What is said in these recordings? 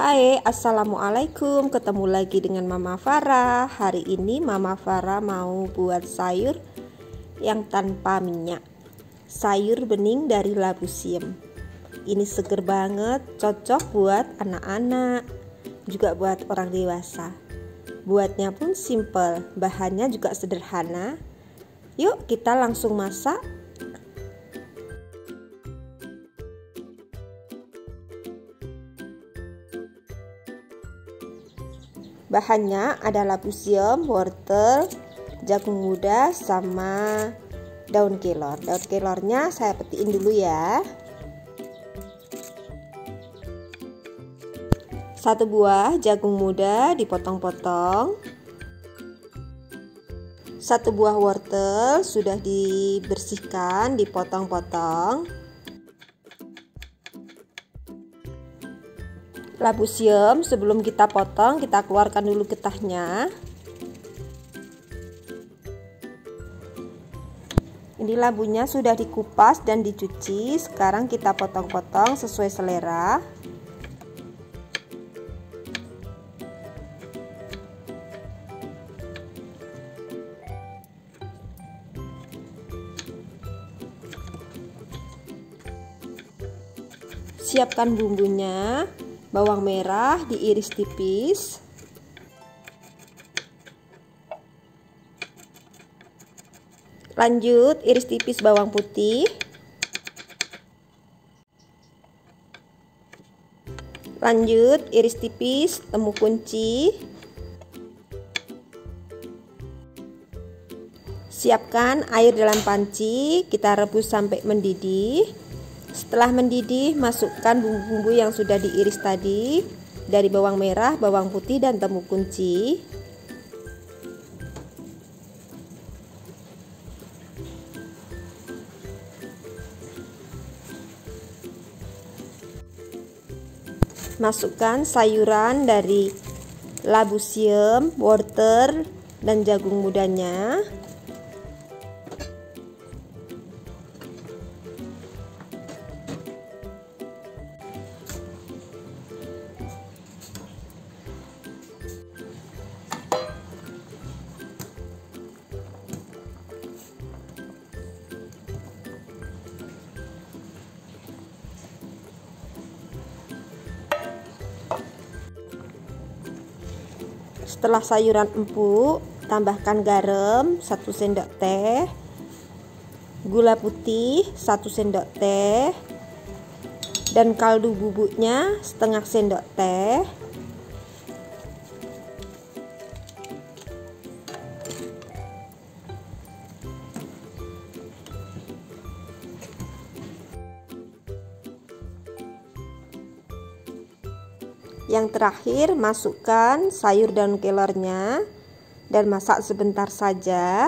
Hai, Assalamualaikum. Ketemu lagi dengan Mama Farah. Hari ini Mama Farah mau buat sayur yang tanpa minyak. Sayur bening dari labu siem Ini seger banget, cocok buat anak-anak Juga buat orang dewasa. Buatnya pun simple, bahannya juga sederhana. Yuk kita langsung masak Bahannya ada labu siam, wortel, jagung muda, sama daun kelor. Daun kelornya saya petiin dulu ya. Satu buah jagung muda dipotong-potong. Satu buah wortel sudah dibersihkan, dipotong-potong. Labu siam sebelum kita potong kita keluarkan dulu getahnya. Ini labunya sudah dikupas dan dicuci. Sekarang kita potong-potong sesuai selera. Siapkan bumbunya bawang merah diiris tipis. Lanjut iris tipis bawang putih. Lanjut iris tipis temu kunci. Siapkan air dalam panci kita rebus sampai mendidih setelah mendidih, masukkan bumbu-bumbu yang sudah diiris tadi dari bawang merah, bawang putih, dan temu kunci. Masukkan sayuran dari labu siam, wortel, dan jagung mudanya. Setelah sayuran empuk, tambahkan garam 1 sendok teh, gula putih 1 sendok teh, dan kaldu bubuknya setengah sendok teh. Yang terakhir, masukkan sayur dan kelornya dan masak sebentar saja.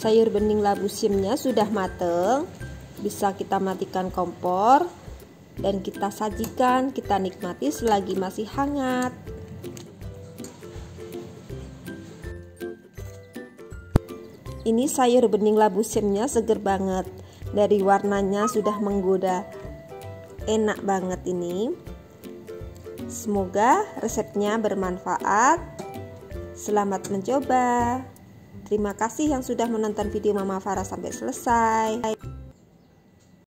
Sayur bening labu simnya sudah mateng bisa kita matikan kompor dan kita sajikan kita nikmati selagi masih hangat. Ini sayur bening labu simnya seger banget dari warnanya sudah menggoda. Enak banget ini. Semoga resepnya bermanfaat. Selamat mencoba Terima kasih yang sudah menonton video Mama Farah sampai selesai.